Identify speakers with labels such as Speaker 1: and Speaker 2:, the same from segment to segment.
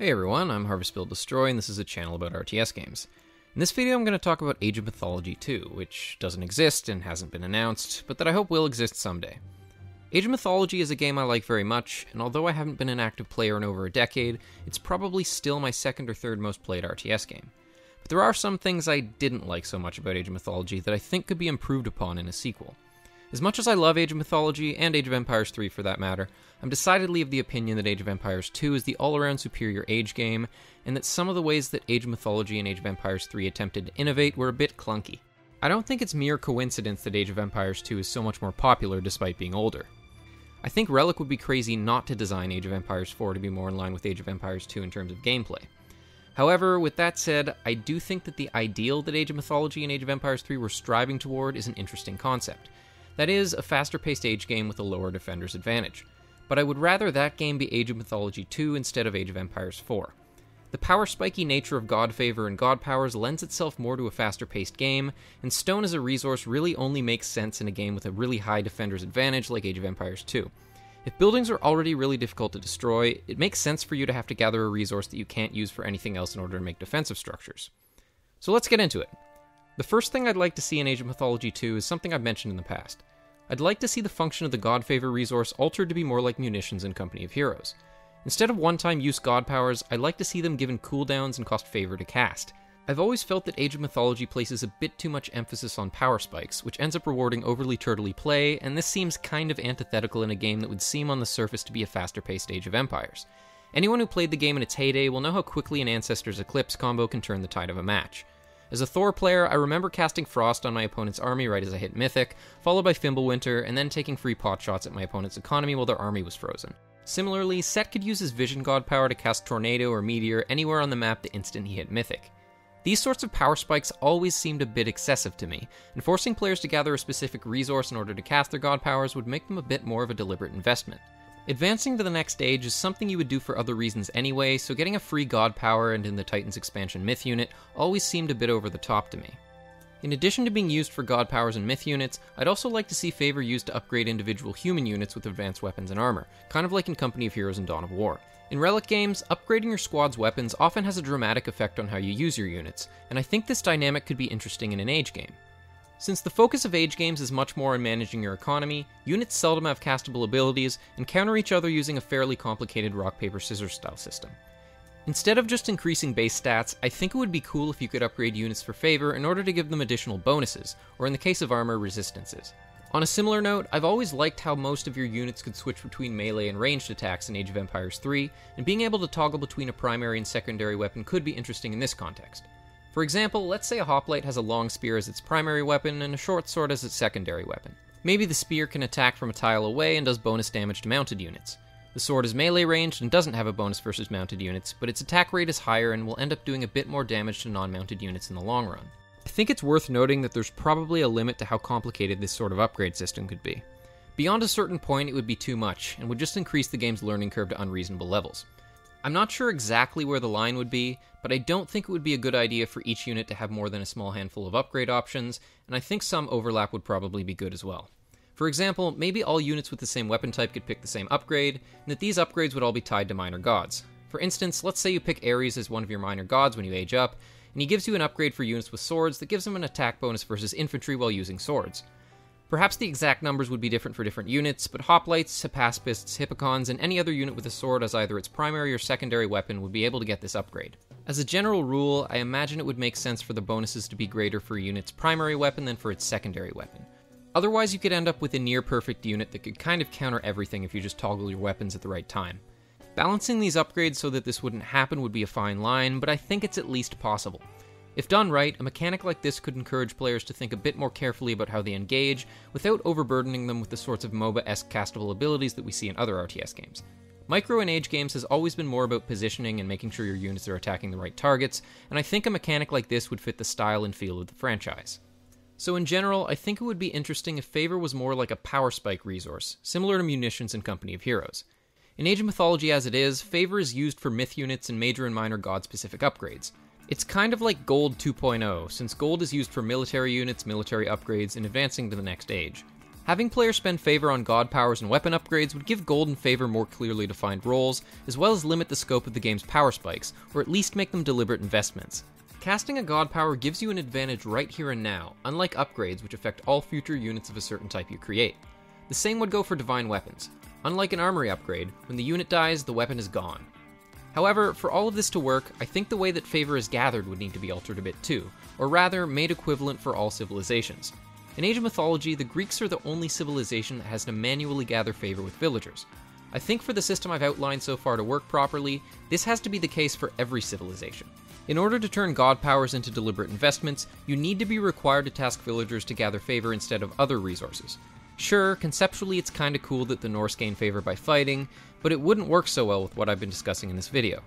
Speaker 1: Hey everyone, I'm Harvest Build Destroy, and this is a channel about RTS games. In this video, I'm going to talk about Age of Mythology 2, which doesn't exist and hasn't been announced, but that I hope will exist someday. Age of Mythology is a game I like very much, and although I haven't been an active player in over a decade, it's probably still my second or third most played RTS game. But there are some things I didn't like so much about Age of Mythology that I think could be improved upon in a sequel. As much as I love Age of Mythology, and Age of Empires 3 for that matter, I'm decidedly of the opinion that Age of Empires 2 is the all around superior Age game, and that some of the ways that Age of Mythology and Age of Empires 3 attempted to innovate were a bit clunky. I don't think it's mere coincidence that Age of Empires 2 is so much more popular despite being older. I think Relic would be crazy not to design Age of Empires 4 to be more in line with Age of Empires 2 in terms of gameplay. However, with that said, I do think that the ideal that Age of Mythology and Age of Empires 3 were striving toward is an interesting concept. That is, a faster paced Age game with a lower defender's advantage. But I would rather that game be Age of Mythology 2 instead of Age of Empires 4. The power spiky nature of God Favor and God Powers lends itself more to a faster paced game, and Stone as a resource really only makes sense in a game with a really high defender's advantage like Age of Empires 2. If buildings are already really difficult to destroy, it makes sense for you to have to gather a resource that you can't use for anything else in order to make defensive structures. So let's get into it. The first thing I'd like to see in Age of Mythology 2 is something I've mentioned in the past. I'd like to see the function of the God Favor resource altered to be more like munitions in Company of Heroes. Instead of one time use God powers, I'd like to see them given cooldowns and cost favor to cast. I've always felt that Age of Mythology places a bit too much emphasis on power spikes, which ends up rewarding overly turtley play, and this seems kind of antithetical in a game that would seem on the surface to be a faster paced Age of Empires. Anyone who played the game in its heyday will know how quickly an Ancestors Eclipse combo can turn the tide of a match. As a Thor player, I remember casting Frost on my opponent's army right as I hit Mythic, followed by Fimbulwinter, and then taking free pot shots at my opponent's economy while their army was frozen. Similarly, Set could use his Vision God power to cast Tornado or Meteor anywhere on the map the instant he hit Mythic. These sorts of power spikes always seemed a bit excessive to me, and forcing players to gather a specific resource in order to cast their god powers would make them a bit more of a deliberate investment. Advancing to the next stage is something you would do for other reasons anyway, so getting a free god power and in the Titans expansion myth unit always seemed a bit over the top to me. In addition to being used for god powers and myth units, I'd also like to see favor used to upgrade individual human units with advanced weapons and armor, kind of like in Company of Heroes and Dawn of War. In Relic games, upgrading your squad's weapons often has a dramatic effect on how you use your units, and I think this dynamic could be interesting in an Age game. Since the focus of Age games is much more on managing your economy, units seldom have castable abilities and counter each other using a fairly complicated rock, paper, scissors style system. Instead of just increasing base stats, I think it would be cool if you could upgrade units for favor in order to give them additional bonuses, or in the case of armor, resistances. On a similar note, I've always liked how most of your units could switch between melee and ranged attacks in Age of Empires 3, and being able to toggle between a primary and secondary weapon could be interesting in this context. For example, let's say a hoplite has a long spear as its primary weapon and a short sword as its secondary weapon. Maybe the spear can attack from a tile away and does bonus damage to mounted units. The sword is melee ranged and doesn't have a bonus versus mounted units, but its attack rate is higher and will end up doing a bit more damage to non mounted units in the long run. I think it's worth noting that there's probably a limit to how complicated this sort of upgrade system could be. Beyond a certain point, it would be too much, and would just increase the game's learning curve to unreasonable levels. I'm not sure exactly where the line would be, but I don't think it would be a good idea for each unit to have more than a small handful of upgrade options, and I think some overlap would probably be good as well. For example, maybe all units with the same weapon type could pick the same upgrade, and that these upgrades would all be tied to minor gods. For instance, let's say you pick Ares as one of your minor gods when you age up, and he gives you an upgrade for units with swords that gives them an attack bonus versus infantry while using swords. Perhaps the exact numbers would be different for different units, but hoplites, hypaspists, hippikons, and any other unit with a sword as either its primary or secondary weapon would be able to get this upgrade. As a general rule, I imagine it would make sense for the bonuses to be greater for a unit's primary weapon than for its secondary weapon. Otherwise, you could end up with a near perfect unit that could kind of counter everything if you just toggle your weapons at the right time. Balancing these upgrades so that this wouldn't happen would be a fine line, but I think it's at least possible. If done right, a mechanic like this could encourage players to think a bit more carefully about how they engage, without overburdening them with the sorts of MOBA esque castable abilities that we see in other RTS games. Micro and Age games has always been more about positioning and making sure your units are attacking the right targets, and I think a mechanic like this would fit the style and feel of the franchise. So, in general, I think it would be interesting if Favor was more like a power spike resource, similar to munitions in Company of Heroes. In Age of Mythology as it is, Favor is used for myth units and major and minor god specific upgrades. It's kind of like Gold 2.0, since gold is used for military units, military upgrades, and advancing to the next age. Having players spend favor on god powers and weapon upgrades would give gold and favor more clearly defined roles, as well as limit the scope of the game's power spikes, or at least make them deliberate investments. Casting a god power gives you an advantage right here and now, unlike upgrades which affect all future units of a certain type you create. The same would go for divine weapons. Unlike an armory upgrade, when the unit dies, the weapon is gone. However, for all of this to work, I think the way that favor is gathered would need to be altered a bit too, or rather, made equivalent for all civilizations. In of Mythology, the Greeks are the only civilization that has to manually gather favor with villagers. I think for the system I've outlined so far to work properly, this has to be the case for every civilization. In order to turn god powers into deliberate investments, you need to be required to task villagers to gather favor instead of other resources. Sure, conceptually it's kinda cool that the Norse gain favor by fighting, but it wouldn't work so well with what I've been discussing in this video.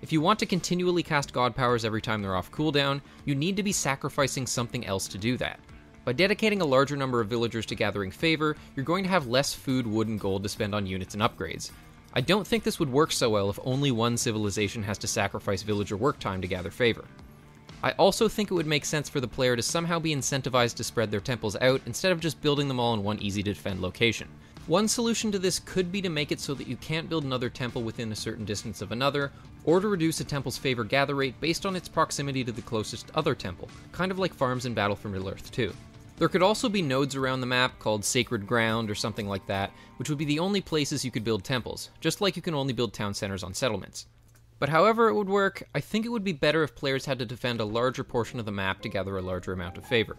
Speaker 1: If you want to continually cast god powers every time they're off cooldown, you need to be sacrificing something else to do that. By dedicating a larger number of villagers to gathering favor, you're going to have less food, wood, and gold to spend on units and upgrades. I don't think this would work so well if only one civilization has to sacrifice villager work time to gather favor. I also think it would make sense for the player to somehow be incentivized to spread their temples out instead of just building them all in one easy to defend location. One solution to this could be to make it so that you can't build another temple within a certain distance of another, or to reduce a temple's favor gather rate based on its proximity to the closest other temple, kind of like farms in Battle for Middle-earth 2. There could also be nodes around the map called Sacred Ground or something like that, which would be the only places you could build temples, just like you can only build town centers on settlements. But however it would work, I think it would be better if players had to defend a larger portion of the map to gather a larger amount of favor.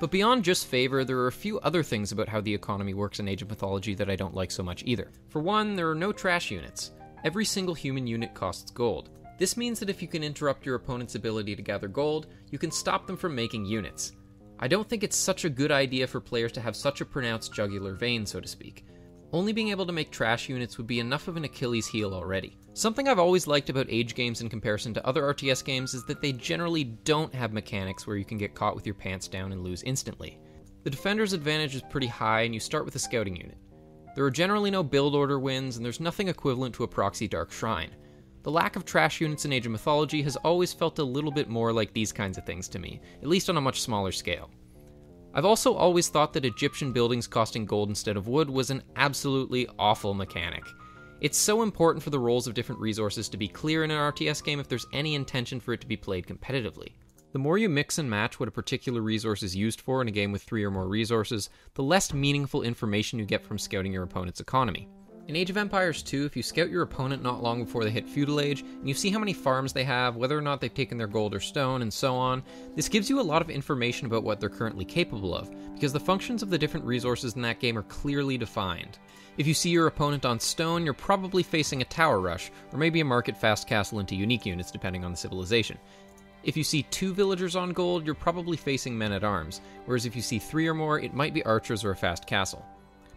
Speaker 1: But beyond just favor, there are a few other things about how the economy works in Age of Mythology that I don't like so much either. For one, there are no trash units. Every single human unit costs gold. This means that if you can interrupt your opponent's ability to gather gold, you can stop them from making units. I don't think it's such a good idea for players to have such a pronounced jugular vein, so to speak. Only being able to make trash units would be enough of an Achilles heel already. Something I've always liked about Age games in comparison to other RTS games is that they generally don't have mechanics where you can get caught with your pants down and lose instantly. The defender's advantage is pretty high, and you start with a scouting unit. There are generally no build order wins, and there's nothing equivalent to a proxy Dark Shrine. The lack of trash units in Age of Mythology has always felt a little bit more like these kinds of things to me, at least on a much smaller scale. I've also always thought that Egyptian buildings costing gold instead of wood was an absolutely awful mechanic. It's so important for the roles of different resources to be clear in an RTS game if there's any intention for it to be played competitively. The more you mix and match what a particular resource is used for in a game with three or more resources, the less meaningful information you get from scouting your opponent's economy. In Age of Empires 2, if you scout your opponent not long before they hit Feudal Age, and you see how many farms they have, whether or not they've taken their gold or stone, and so on, this gives you a lot of information about what they're currently capable of, because the functions of the different resources in that game are clearly defined. If you see your opponent on stone, you're probably facing a tower rush, or maybe a market fast castle into unique units depending on the civilization. If you see two villagers on gold, you're probably facing men at arms, whereas if you see three or more, it might be archers or a fast castle.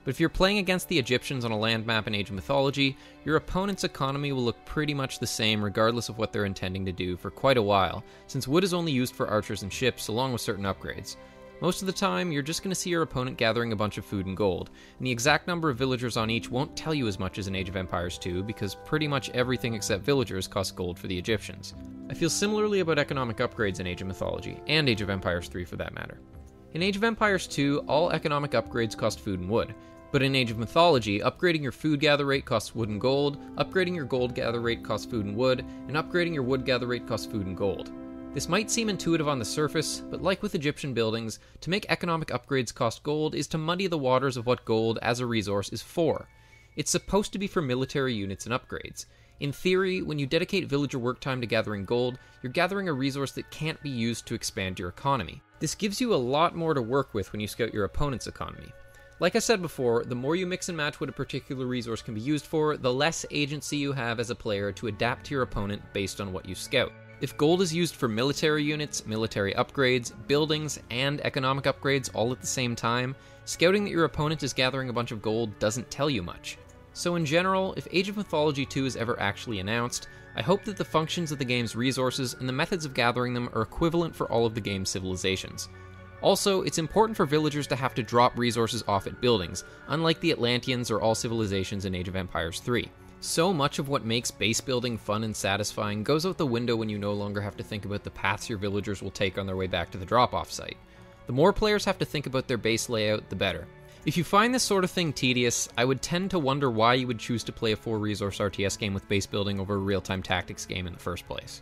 Speaker 1: But if you're playing against the Egyptians on a land map in Age of Mythology, your opponent's economy will look pretty much the same regardless of what they're intending to do for quite a while, since wood is only used for archers and ships along with certain upgrades. Most of the time, you're just going to see your opponent gathering a bunch of food and gold, and the exact number of villagers on each won't tell you as much as in Age of Empires 2 because pretty much everything except villagers costs gold for the Egyptians. I feel similarly about economic upgrades in Age of Mythology, and Age of Empires 3 for that matter. In Age of Empires 2, all economic upgrades cost food and wood, but in Age of Mythology, upgrading your food gather rate costs wood and gold, upgrading your gold gather rate costs food and wood, and upgrading your wood gather rate costs food and gold. This might seem intuitive on the surface, but like with Egyptian buildings, to make economic upgrades cost gold is to muddy the waters of what gold as a resource is for. It's supposed to be for military units and upgrades. In theory, when you dedicate villager work time to gathering gold, you're gathering a resource that can't be used to expand your economy. This gives you a lot more to work with when you scout your opponent's economy. Like I said before, the more you mix and match what a particular resource can be used for, the less agency you have as a player to adapt to your opponent based on what you scout. If gold is used for military units, military upgrades, buildings, and economic upgrades all at the same time, scouting that your opponent is gathering a bunch of gold doesn't tell you much. So, in general, if Age of Mythology 2 is ever actually announced, I hope that the functions of the game's resources and the methods of gathering them are equivalent for all of the game's civilizations. Also, it's important for villagers to have to drop resources off at buildings, unlike the Atlanteans or all civilizations in Age of Empires 3. So much of what makes base building fun and satisfying goes out the window when you no longer have to think about the paths your villagers will take on their way back to the drop off site. The more players have to think about their base layout, the better. If you find this sort of thing tedious, I would tend to wonder why you would choose to play a 4 resource RTS game with base building over a real time tactics game in the first place.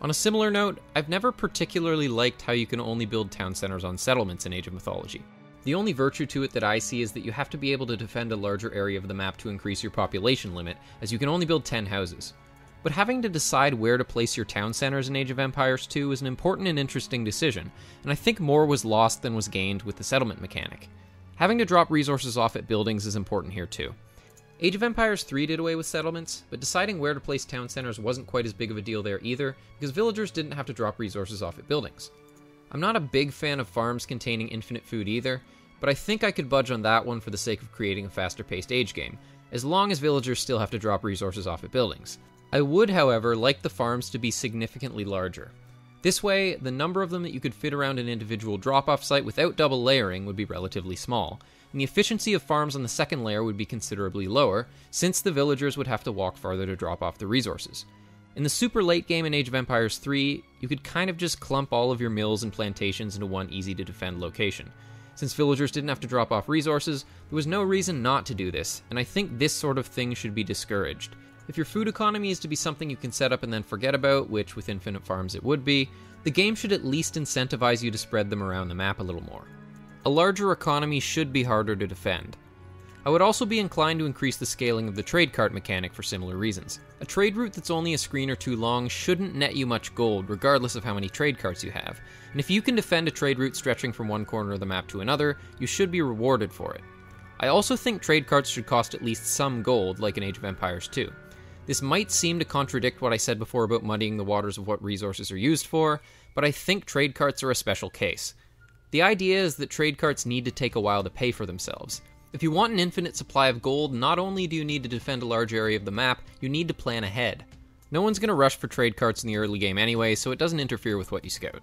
Speaker 1: On a similar note, I've never particularly liked how you can only build town centers on settlements in Age of Mythology. The only virtue to it that I see is that you have to be able to defend a larger area of the map to increase your population limit, as you can only build 10 houses. But having to decide where to place your town centers in Age of Empires 2 is an important and interesting decision, and I think more was lost than was gained with the settlement mechanic. Having to drop resources off at buildings is important here too. Age of Empires 3 did away with settlements, but deciding where to place town centers wasn't quite as big of a deal there either, because villagers didn't have to drop resources off at buildings. I'm not a big fan of farms containing infinite food either, but I think I could budge on that one for the sake of creating a faster paced age game, as long as villagers still have to drop resources off at buildings. I would, however, like the farms to be significantly larger. This way, the number of them that you could fit around an individual drop off site without double layering would be relatively small, and the efficiency of farms on the second layer would be considerably lower, since the villagers would have to walk farther to drop off the resources. In the super late game in Age of Empires 3, you could kind of just clump all of your mills and plantations into one easy to defend location. Since villagers didn't have to drop off resources, there was no reason not to do this, and I think this sort of thing should be discouraged. If your food economy is to be something you can set up and then forget about, which with Infinite Farms it would be, the game should at least incentivize you to spread them around the map a little more. A larger economy should be harder to defend. I would also be inclined to increase the scaling of the trade cart mechanic for similar reasons. A trade route that's only a screen or two long shouldn't net you much gold, regardless of how many trade carts you have, and if you can defend a trade route stretching from one corner of the map to another, you should be rewarded for it. I also think trade carts should cost at least some gold, like in Age of Empires 2. This might seem to contradict what I said before about muddying the waters of what resources are used for, but I think trade carts are a special case. The idea is that trade carts need to take a while to pay for themselves. If you want an infinite supply of gold, not only do you need to defend a large area of the map, you need to plan ahead. No one's going to rush for trade carts in the early game anyway, so it doesn't interfere with what you scout.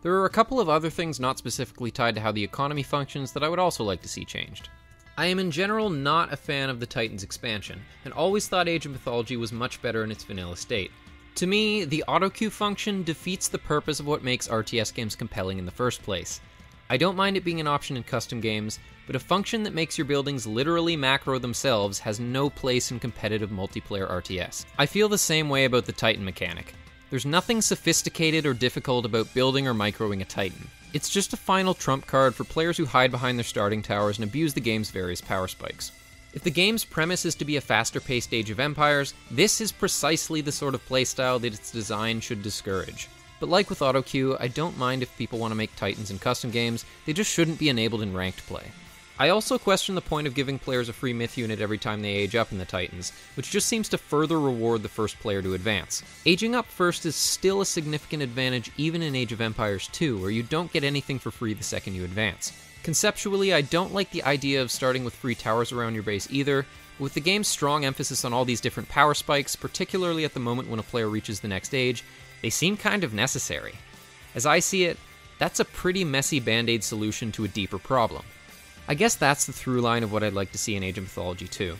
Speaker 1: There are a couple of other things not specifically tied to how the economy functions that I would also like to see changed. I am in general not a fan of the Titans expansion, and always thought Age of Mythology was much better in its vanilla state. To me, the auto queue function defeats the purpose of what makes RTS games compelling in the first place. I don't mind it being an option in custom games, but a function that makes your buildings literally macro themselves has no place in competitive multiplayer RTS. I feel the same way about the Titan mechanic. There's nothing sophisticated or difficult about building or microing a Titan. It's just a final trump card for players who hide behind their starting towers and abuse the game's various power spikes. If the game's premise is to be a faster paced Age of Empires, this is precisely the sort of playstyle that its design should discourage. But like with AutoQueue, I don't mind if people want to make Titans in custom games, they just shouldn't be enabled in ranked play. I also question the point of giving players a free myth unit every time they age up in the Titans, which just seems to further reward the first player to advance. Aging up first is still a significant advantage even in Age of Empires 2, where you don't get anything for free the second you advance. Conceptually, I don't like the idea of starting with free towers around your base either, with the game's strong emphasis on all these different power spikes, particularly at the moment when a player reaches the next age, they seem kind of necessary. As I see it, that's a pretty messy band aid solution to a deeper problem. I guess that's the through line of what I'd like to see in Age of Mythology 2.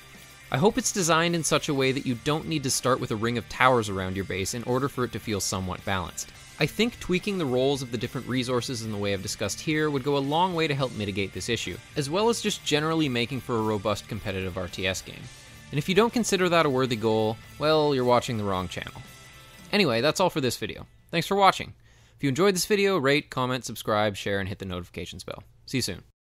Speaker 1: I hope it's designed in such a way that you don't need to start with a ring of towers around your base in order for it to feel somewhat balanced. I think tweaking the roles of the different resources in the way I've discussed here would go a long way to help mitigate this issue, as well as just generally making for a robust competitive RTS game. And if you don't consider that a worthy goal, well, you're watching the wrong channel. Anyway, that's all for this video. Thanks for watching. If you enjoyed this video, rate, comment, subscribe, share, and hit the notifications bell. See you soon.